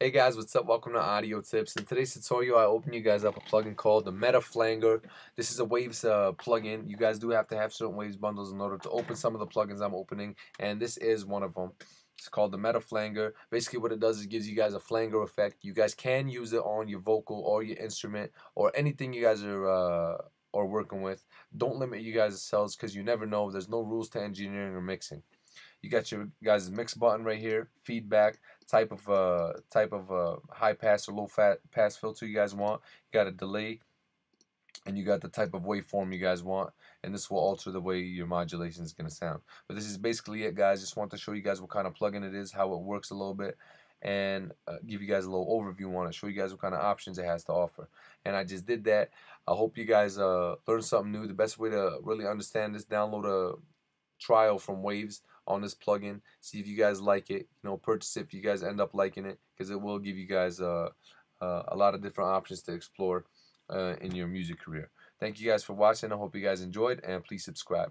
Hey guys, what's up? Welcome to Audio Tips. In today's tutorial, I open you guys up a plugin called the Meta Flanger. This is a Waves uh, plugin. You guys do have to have certain Waves bundles in order to open some of the plugins I'm opening, and this is one of them. It's called the Meta Flanger. Basically, what it does is it gives you guys a flanger effect. You guys can use it on your vocal or your instrument or anything you guys are uh, are working with. Don't limit you guys' cells because you never know. There's no rules to engineering or mixing. You got your guys' mix button right here, feedback, type of uh, type of uh, high pass or low fat pass filter you guys want. You got a delay, and you got the type of waveform you guys want, and this will alter the way your modulation is gonna sound. But this is basically it, guys. Just want to show you guys what kind of plugin it is, how it works a little bit, and uh, give you guys a little overview on it, show you guys what kind of options it has to offer. And I just did that. I hope you guys uh, learned something new. The best way to really understand this, download a trial from Waves on this plugin. See if you guys like it. You know, purchase it if you guys end up liking it because it will give you guys uh, uh, a lot of different options to explore uh, in your music career. Thank you guys for watching. I hope you guys enjoyed and please subscribe.